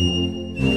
Música